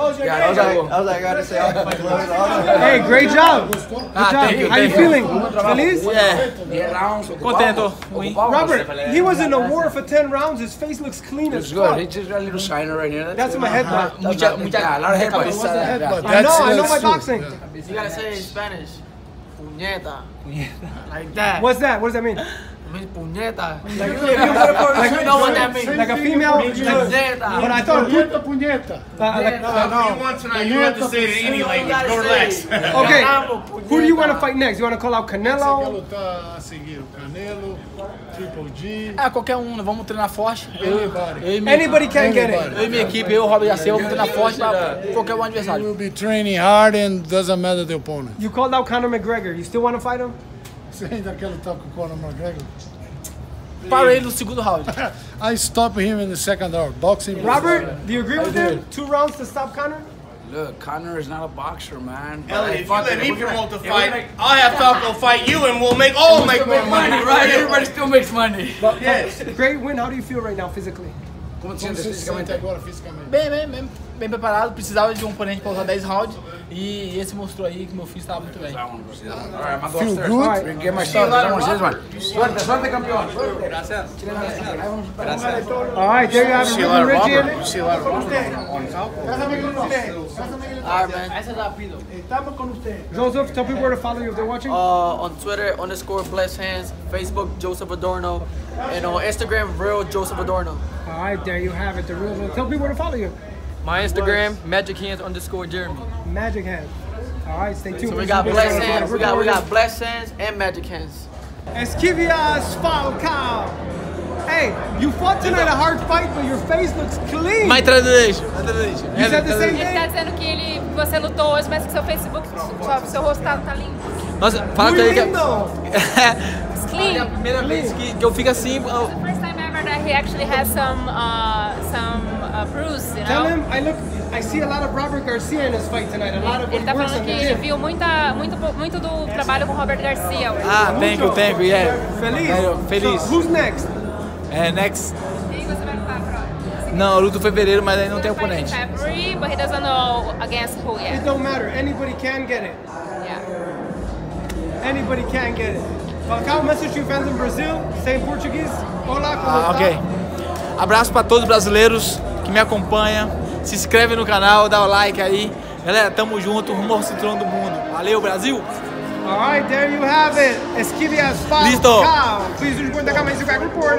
Yeah, I was like, I was like, I gotta say, all my gloves, all the Hey, great job. Good Ah, job. thank you, How you you. feeling? Feliz? É, contento. Robert, he was in a war for 10 rounds. His face looks clean as It's good. fuck. He just got a little shiner right here. That's my headbutt. Mucha, mucha, yeah, a lot of headbutts. Headbutt? I know, I know my boxing. You gotta say it in Spanish. Puñeta. Like that. What's that? What does that mean? Means puñeta. Like, you know what that means. like a female? Puñeta. But I thought, uh, Punheta, punheta. like, You want tonight, you have to say it in any language. Go relax. okay, who do you want to fight next? You want to call out Canelo? lutar a seguir o Canelo, Triple G, Ah, qualquer um, vamos treinar forte. Eu, eu, Anybody can get eu it. e minha equipe, eu e o Robert Garcia, vamos treinar forte pra qualquer um You adversário. will be training hard and doesn't matter the opponent. You called out Conor McGregor. You still want to fight him? Você ainda quer lutar com o Conor McGregor? Parei no segundo round. I stopped him in the second round. Boxing. Robert, do you agree with him? Two rounds to stop Conor? Look, Connor is not a boxer, man. But Elliot, if you let me promote the fight, gonna- I'll have Falco fight you and we'll make all make more money, right? Everybody still makes money. But, Yes. but great win. How do you feel right now physically? Como você se fisicamente? agora fisicamente? Bem, bem, bem, bem preparado. Precisava de um oponente pra usar 10 rounds. E esse mostrou aí que meu filho estava muito bem. Go Feel upstairs. good? Get my stuff. Vamos, campeón. Suerte. All right, there you have it. See a Ridge Robert. here. You see a lot of Robert. Estamos con usted. Joseph, tell people where to follow you if they're watching. Uh, on Twitter, underscore blessed hands. Facebook, Joseph Adorno. And on Instagram, real Joseph Adorno. All right, there you have it. The real one. Tell people where to follow you. My Instagram, magic hands underscore Jeremy. Magic Hands. All right, stay tuned. So we got blessed hands. We got we got blessed hands and magic hands. Esquivias Falcao. Hey, you fought tonight a hard fight, but your face looks clean. My tradition. My tradition. you said the same Ele thing. tá dizendo que ele, você lutou hoje, mas que seu Facebook, sua, seu rosto tá, tá limpo. Nossa, fala Muy pra ele que lindo. It's é a clean. primeira vez que, que eu fico assim. eu- he actually has some, uh, some uh, bruise, you Tell know? him I look. I see a lot of Robert Garcia in this fight tonight. A lot of Ele tá falando que this. viu muita, muito, muito do trabalho com o Robert Garcia hoje. Ah, thank you, thank you, yeah. Feliz. Feliz. So, who's next? É, next. Quem você vai lutar próximo? Não, eu luto em fevereiro, mas aí não tem oponente. February, but he doesn't know against who It yet. don't matter. Anybody can get it. Yeah. Anybody can get it. Message fans in Brazil. Say in. Olá, como Ah, ok. Abraço pra todos os brasileiros que me acompanham. Se inscreve no canal, dá o like aí. Galera, tamo junto, rumo ao cinturão do mundo. Valeu, Brasil! All right, there you have it. Esquivias Falcao. Listo. Please do 50 km back report.